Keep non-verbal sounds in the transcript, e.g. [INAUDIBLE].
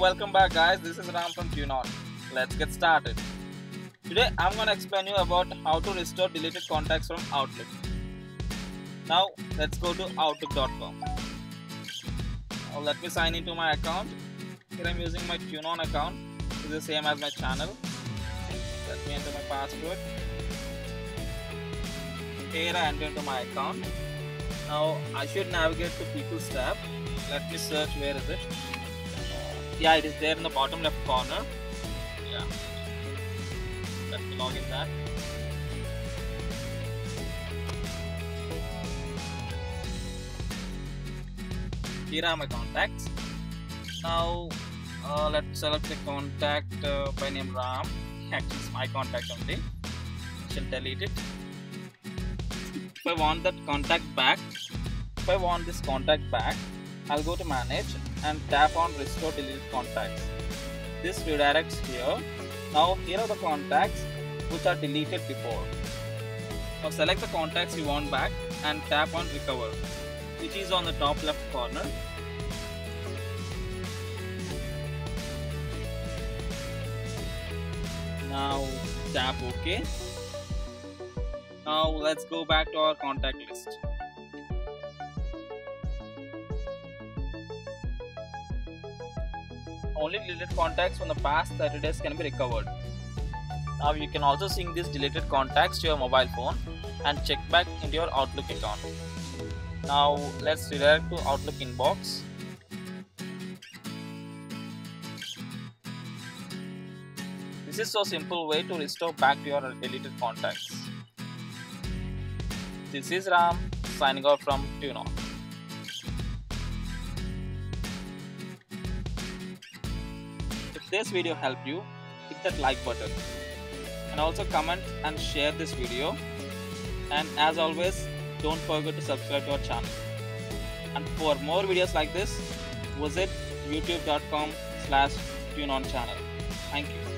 Welcome back, guys. This is Ram from TuneOn. Let's get started. Today, I'm going to explain you about how to restore deleted contacts from Outlook. Now, let's go to Outlook.com. Now, let me sign into my account. Here, I'm using my TuneOn account. It's the same as my channel. Let me enter my password. Here, I enter into my account. Now, I should navigate to People's tab. Let me search where is it yeah it is there in the bottom left corner. Yeah. Let me log in that. Here are my contacts. Now uh, let's select the contact uh, by name ram. [LAUGHS] Actually it's my contact only. Shall delete it. If i want that contact back if i want this contact back i'll go to manage and tap on restore deleted contacts. This redirects here. Now here are the contacts which are deleted before. Now select the contacts you want back and tap on recover which is on the top left corner. Now tap OK. Now let's go back to our contact list. Only deleted contacts from the past 30 days can be recovered. Now you can also sync these deleted contacts to your mobile phone and check back into your Outlook account. Now let's redirect to Outlook inbox. This is so simple way to restore back to your deleted contacts. This is Ram signing off from TuneOn. This video helped you, hit that like button and also comment and share this video. And as always, don't forget to subscribe to our channel. And for more videos like this, visit youtube.com slash tuneon channel. Thank you.